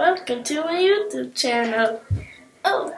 Welcome to my YouTube channel. Oh.